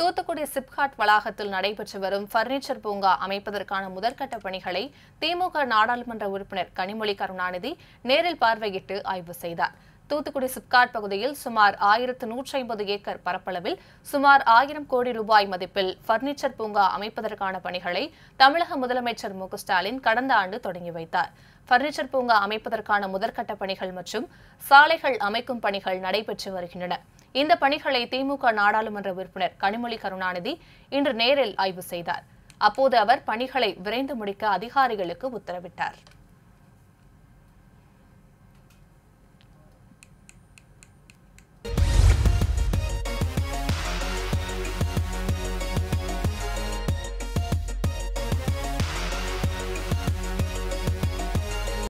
தூத்துக்குடி சிப்காட் வளாகத்தில் நடைபெற்று வரும் பர்னிச்சர் பூங்கா அமைப்பதற்கான முதற்கட்ட பணிகளை திமுக நாடாளுமன்ற உறுப்பினர் கனிமொழி கருணாநிதி நேரில் பார்வையிட்டு ஆய்வு செய்தார். தூத்துக்குடி சிப்காட் பகுதியில் சுமார் ஆயிரத்து நூற்றி ஐம்பது ஏக்கர் பரப்பளவில் சுமார் ஆயிரம் கோடி ரூபாய் மதிப்பில் பர்னிச்சர் பூங்கா அமைப்பதற்கான பணிகளை தமிழக முதலமைச்சர் மு ஸ்டாலின் கடந்த ஆண்டு தொடங்கி வைத்தார். பர்னிச்சர் பூங்கா அமைப்பதற்கான முதற்கட்ட பணிகள் மற்றும் சாலைகள் அமைக்கும் பணிகள் நடைபெற்று வருகின்றன. இந்த பணிகளை திமுக நாடாளுமன்ற உறுப்பினர் கனிமொழி கருணாநிதி இன்று நேரில் ஆய்வு செய்தார். அப்போது அவர் பணிகளை விரைந்து முடிக்க அதிகாரிகளுக்கு உத்தரவிட்டார்.